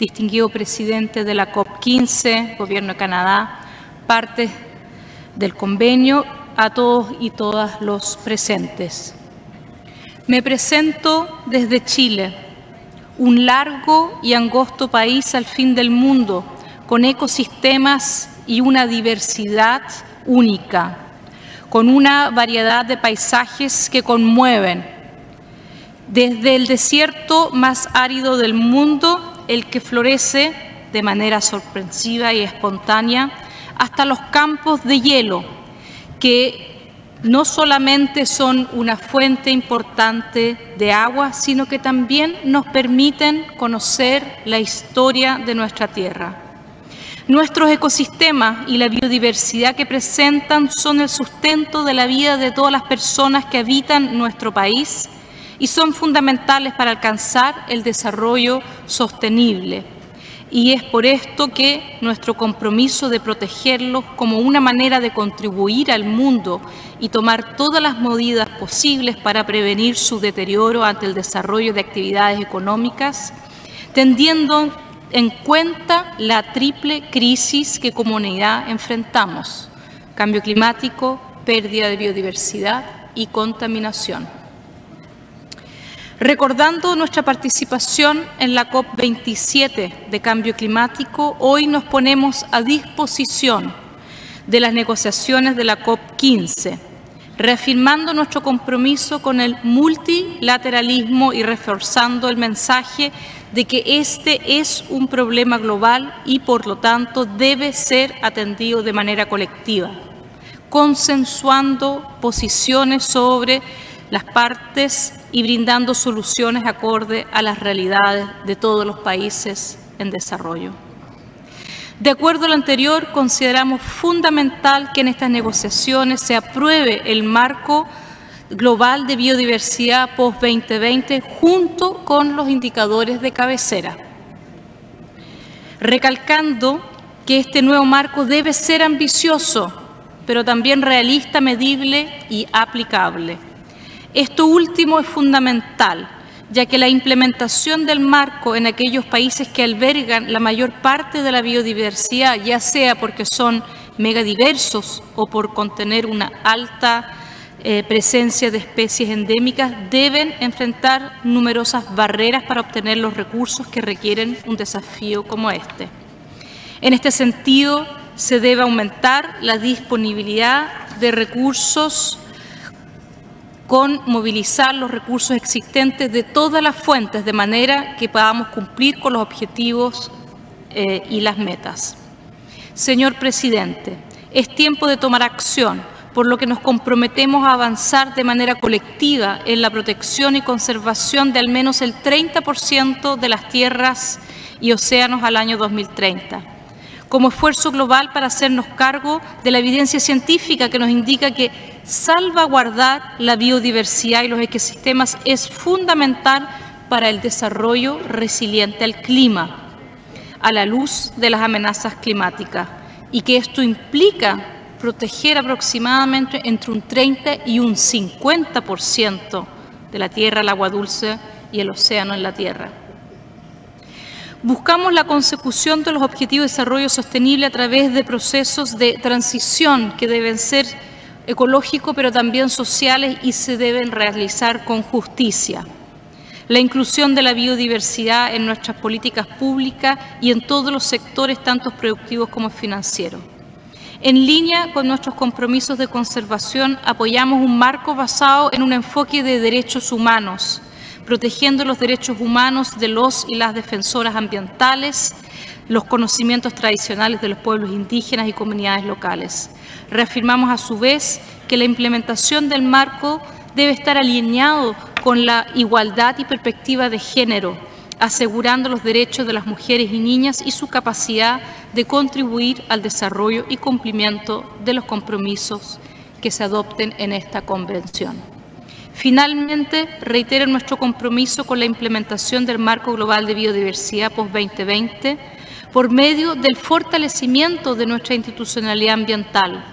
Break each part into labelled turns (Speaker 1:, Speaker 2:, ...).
Speaker 1: distinguido presidente de la COP15, Gobierno de Canadá, parte del convenio, a todos y todas los presentes. Me presento desde Chile, un largo y angosto país al fin del mundo, con ecosistemas y una diversidad única, con una variedad de paisajes que conmueven. Desde el desierto más árido del mundo, el que florece de manera sorpresiva y espontánea, hasta los campos de hielo, que no solamente son una fuente importante de agua, sino que también nos permiten conocer la historia de nuestra tierra. Nuestros ecosistemas y la biodiversidad que presentan son el sustento de la vida de todas las personas que habitan nuestro país y son fundamentales para alcanzar el desarrollo sostenible y es por esto que nuestro compromiso de protegerlos como una manera de contribuir al mundo y tomar todas las medidas posibles para prevenir su deterioro ante el desarrollo de actividades económicas, tendiendo en cuenta la triple crisis que como humanidad enfrentamos, cambio climático, pérdida de biodiversidad y contaminación. Recordando nuestra participación en la COP27 de Cambio Climático, hoy nos ponemos a disposición de las negociaciones de la COP15, reafirmando nuestro compromiso con el multilateralismo y reforzando el mensaje de que este es un problema global y por lo tanto debe ser atendido de manera colectiva, consensuando posiciones sobre las partes y brindando soluciones acorde a las realidades de todos los países en desarrollo. De acuerdo a lo anterior, consideramos fundamental que en estas negociaciones se apruebe el marco global de biodiversidad post-2020 junto con los indicadores de cabecera, recalcando que este nuevo marco debe ser ambicioso, pero también realista, medible y aplicable esto último es fundamental, ya que la implementación del marco en aquellos países que albergan la mayor parte de la biodiversidad, ya sea porque son megadiversos o por contener una alta eh, presencia de especies endémicas, deben enfrentar numerosas barreras para obtener los recursos que requieren un desafío como este. En este sentido, se debe aumentar la disponibilidad de recursos con movilizar los recursos existentes de todas las fuentes de manera que podamos cumplir con los objetivos eh, y las metas. Señor Presidente, es tiempo de tomar acción, por lo que nos comprometemos a avanzar de manera colectiva en la protección y conservación de al menos el 30% de las tierras y océanos al año 2030 como esfuerzo global para hacernos cargo de la evidencia científica que nos indica que salvaguardar la biodiversidad y los ecosistemas es fundamental para el desarrollo resiliente al clima, a la luz de las amenazas climáticas, y que esto implica proteger aproximadamente entre un 30 y un 50% de la tierra, el agua dulce y el océano en la tierra. Buscamos la consecución de los objetivos de desarrollo sostenible a través de procesos de transición que deben ser ecológicos pero también sociales y se deben realizar con justicia. La inclusión de la biodiversidad en nuestras políticas públicas y en todos los sectores, tanto productivos como financieros. En línea con nuestros compromisos de conservación, apoyamos un marco basado en un enfoque de derechos humanos, protegiendo los derechos humanos de los y las defensoras ambientales, los conocimientos tradicionales de los pueblos indígenas y comunidades locales. Reafirmamos a su vez que la implementación del marco debe estar alineado con la igualdad y perspectiva de género, asegurando los derechos de las mujeres y niñas y su capacidad de contribuir al desarrollo y cumplimiento de los compromisos que se adopten en esta convención. Finalmente, reitero nuestro compromiso con la implementación del Marco Global de Biodiversidad post-2020 por medio del fortalecimiento de nuestra institucionalidad ambiental.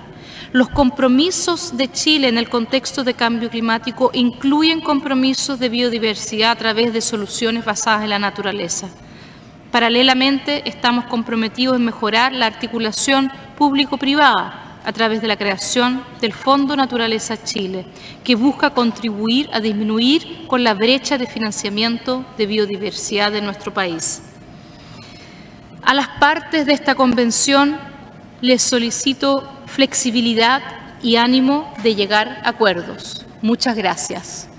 Speaker 1: Los compromisos de Chile en el contexto de cambio climático incluyen compromisos de biodiversidad a través de soluciones basadas en la naturaleza. Paralelamente, estamos comprometidos en mejorar la articulación público-privada a través de la creación del Fondo Naturaleza Chile, que busca contribuir a disminuir con la brecha de financiamiento de biodiversidad de nuestro país. A las partes de esta convención les solicito flexibilidad y ánimo de llegar a acuerdos. Muchas gracias.